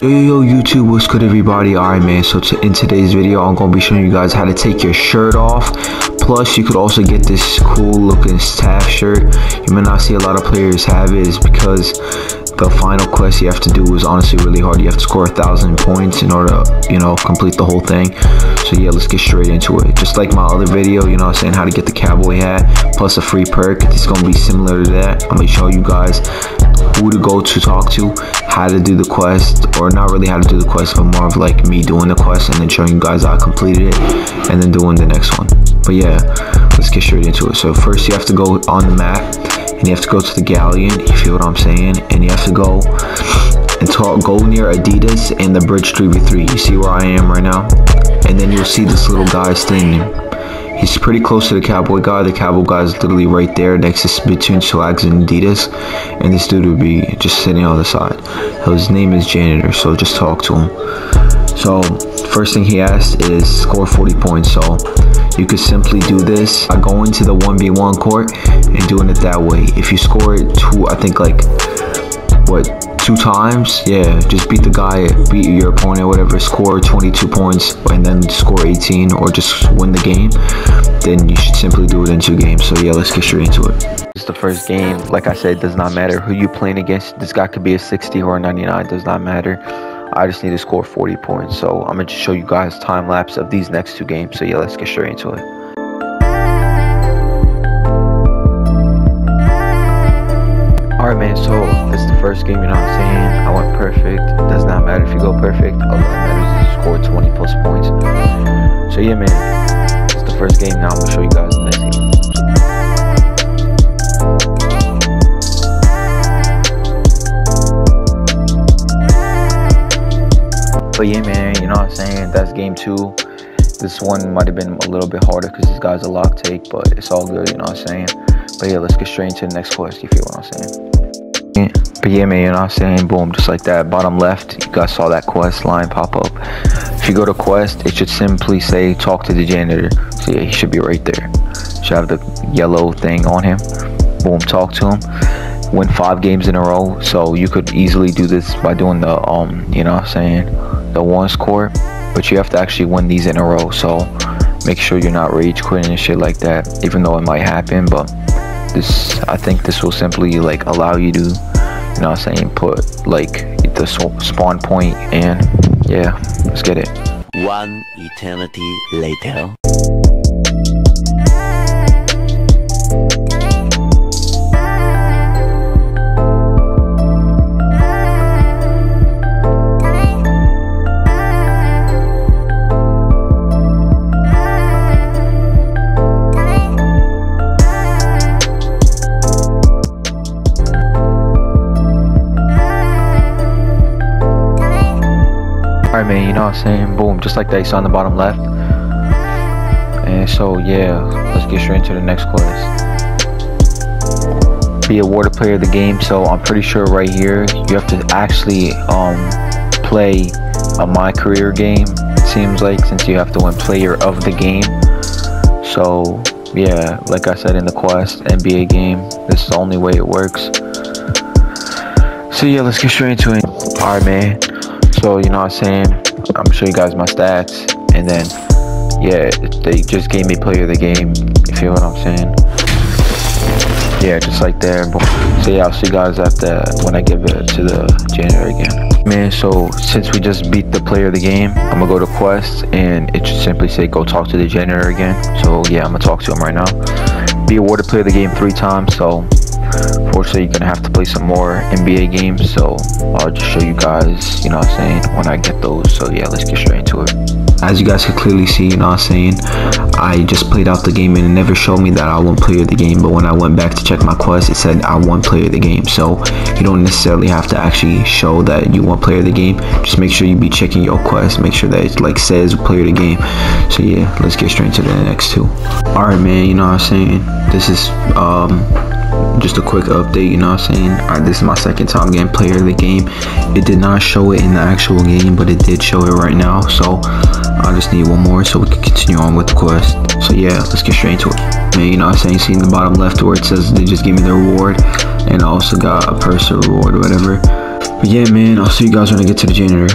Yo yo yo YouTube what's good everybody? Alright man so in today's video I'm gonna be showing you guys how to take your shirt off. Plus you could also get this cool looking staff shirt. You may not see a lot of players have it. Is because the final quest you have to do is honestly really hard. You have to score a thousand points in order to you know complete the whole thing. So yeah let's get straight into it. Just like my other video you know I'm saying? How to get the cowboy hat plus a free perk. It's gonna be similar to that. I'm gonna show you guys who to go to talk to how to do the quest or not really how to do the quest but more of like me doing the quest and then showing you guys I completed it and then doing the next one. But yeah let's get straight into it. So first you have to go on the map and you have to go to the galleon you feel what I'm saying and you have to go and talk go near Adidas and the bridge 3v3 you see where I am right now? And then you'll see this little guy standing He's pretty close to the cowboy guy. The cowboy guy is literally right there next to between Swags and Adidas. And this dude would be just sitting on the side. His name is Janitor, so just talk to him. So first thing he asked is score 40 points. So you could simply do this by going to the 1v1 court and doing it that way. If you score it to, I think like what two times, yeah, just beat the guy, beat your opponent, whatever, score 22 points, and then score 18, or just win the game, then you should simply do it in two games. So yeah, let's get straight into it. It's the first game. Like I said, it does not matter who you playing against. This guy could be a 60 or a 99, does not matter. I just need to score 40 points. So I'm gonna just show you guys time lapse of these next two games. So yeah, let's get straight into it. Alright man, so is the first game, you know what I'm saying? I went perfect. It does not matter if you go perfect. All that matters is you score 20 plus points. So yeah man, it's the first game. Now I'm gonna show you guys the next game. But yeah man, you know what I'm saying? That's game two. This one might have been a little bit harder because this guy's a lock take, but it's all good, you know what I'm saying? But yeah, let's get straight into the next quest, you feel what I'm saying? But yeah, man, you know what I'm saying? Boom, just like that. Bottom left, you guys saw that quest line pop up. If you go to quest, it should simply say talk to the janitor. So yeah, he should be right there. Should have the yellow thing on him. Boom, talk to him. Win five games in a row. So you could easily do this by doing the um, you know what I'm saying, the one score. But you have to actually win these in a row. So make sure you're not rage quitting and shit like that. Even though it might happen, but this I think this will simply like allow you to you know I'm saying put like the spawn point and yeah let's get it. One eternity later Man, you know what I'm saying? Boom, just like that you saw on the bottom left. And so yeah, let's get straight into the next quest. Be awarded player of the game, so I'm pretty sure right here you have to actually um play a my career game, it seems like, since you have to win player of the game. So yeah, like I said in the quest, NBA game, this is the only way it works. So yeah, let's get straight into it. Alright man. So, you know what I'm saying? I'm gonna show you guys my stats. And then, yeah, they just gave me player of the game. You feel what I'm saying? Yeah, just like there. So, yeah, I'll see you guys after when I give it to the janitor again. Man, so since we just beat the player of the game, I'm gonna go to quest and it should simply say go talk to the janitor again. So, yeah, I'm gonna talk to him right now. Be awarded player of the game three times. So, Fortunately, you're gonna have to play some more NBA games, so I'll just show you guys, you know what I'm saying, when I get those. So yeah, let's get straight into it. As you guys can clearly see, you know what I'm saying, I just played out the game and it never showed me that I won player the game, but when I went back to check my quest, it said I won player the game. So you don't necessarily have to actually show that you won player the game. Just make sure you be checking your quest, make sure that it like says player the game. So yeah, let's get straight into the next two. Alright man, you know what I'm saying, this is um just a quick update you know what i'm saying? This is my second time getting player of the game. It did not show it in the actual game but it did show it right now. So i just need one more so we can continue on with the quest. So yeah let's get straight into it. Man you know what i'm saying? See in the bottom left where it says they just gave me the reward and i also got a purse reward or whatever. But yeah, man, I'll see you guys when I get to the janitor.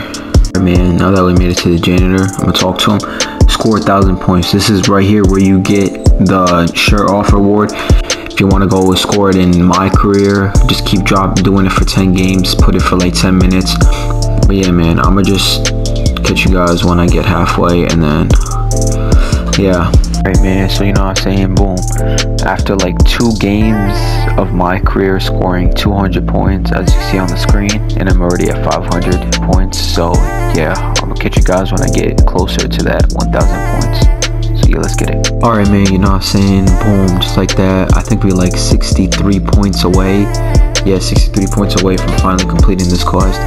Man, now that we made it to the janitor, I'm gonna talk to him. Score a thousand points. This is right here where you get the shirt off reward. If you want to go score it in my career, just keep drop doing it for 10 games. Put it for like 10 minutes. But yeah, man, I'm gonna just catch you guys when I get halfway, and then yeah. Right, man. So you know what I'm saying? Boom. After like two games of my career scoring 200 points, as you see on the screen, and I'm already at 500 points. So yeah, I'm gonna catch you guys when I get closer to that 1,000 points. Let's get it. All right, man. You know what I'm saying? Boom, just like that. I think we're like 63 points away. Yeah, 63 points away from finally completing this quest.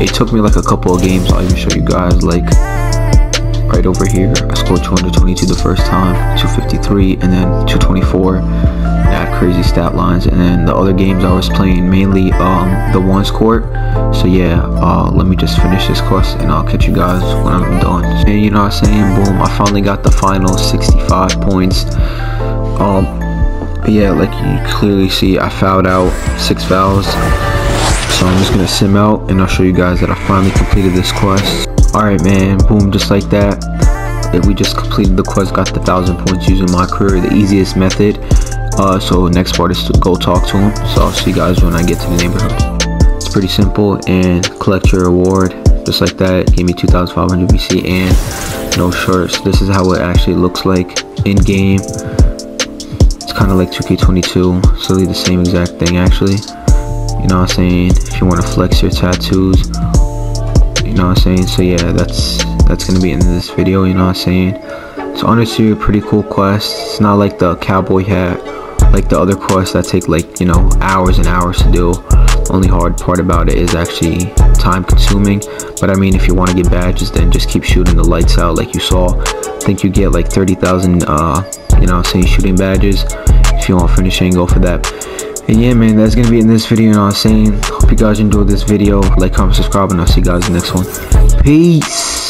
It took me like a couple of games. I'll even show you guys like right over here. I scored 222 the first time, 253, and then 224. Crazy stat lines. And then the other games I was playing mainly um, the ones court. So yeah, uh, let me just finish this quest and I'll catch you guys when I'm done. And you know what I'm saying? Boom, I finally got the final 65 points. Um, yeah, like you clearly see, I fouled out six fouls. So I'm just gonna sim out and I'll show you guys that I finally completed this quest. Alright man, boom, just like that. If we just completed the quest, got the thousand points using my career, the easiest method. Uh, so next part is to go talk to him. So I'll see you guys when I get to the neighborhood. It's pretty simple and collect your reward. Just like that, gave me 2,500 VC and no shirts. This is how it actually looks like in game. It's kind of like 2K22, so the same exact thing actually. You know what I'm saying? If you want to flex your tattoos, you know what I'm saying? So yeah, that's that's gonna be in this video. You know what I'm saying? So honestly, a pretty cool quest. It's not like the cowboy hat, like the other quests that take like you know hours and hours to do. Only hard part about it is actually time consuming. But I mean, if you want to get badges, then just keep shooting the lights out like you saw. I think you get like 30,000, uh, you know, I'm saying shooting badges. If you want finishing, go for that. And yeah, man, that's gonna be in this video. You know I'm saying? Hope you guys enjoyed this video. Like, comment, subscribe, and I'll see you guys in the next one. Peace.